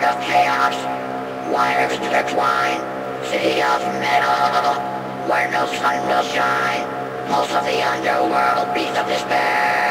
god of chaos, wires intertwine, city of metal, where no sun will shine, pulse of the underworld, beast of despair.